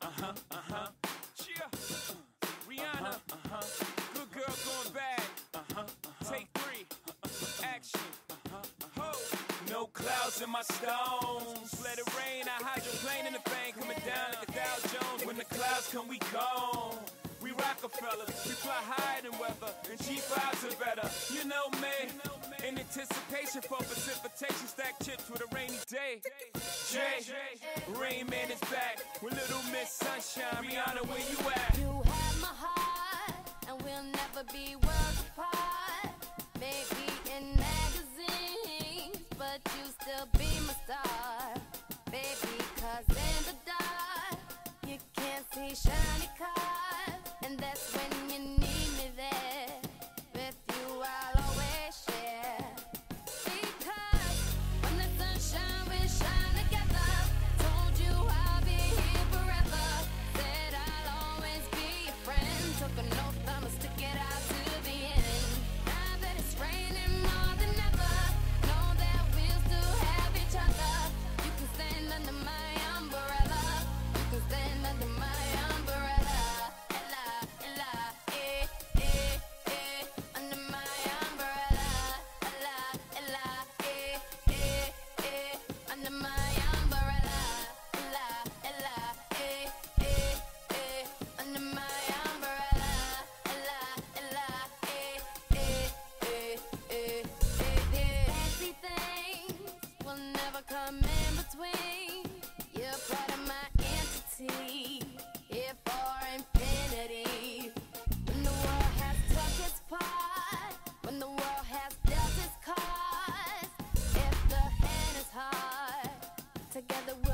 Uh huh, uh huh. Yeah. Rihanna. Uh huh. Good girl going bad. Uh huh. Take three. Action. Ho. No clouds in my stones. Let it rain. I hydroplane in the bank. Coming down like a Dow Jones. When the clouds come, we gone. We Rockefellers, we fly higher than weather, and G5s are better. You know me, anticipation for precipitation, stack chips with a rainy day. Jay, Rain Man is back with Little Miss Sunshine. Rihanna, where you at? You have my heart, and we'll never be worlds apart. Maybe in magazines, but you still be my star. Baby, cause in the dark, you can't see shadows. never come in between. You're part of my entity, here for infinity. When the world has took its part, when the world has dealt its cards, if the hand is hard, together we'll.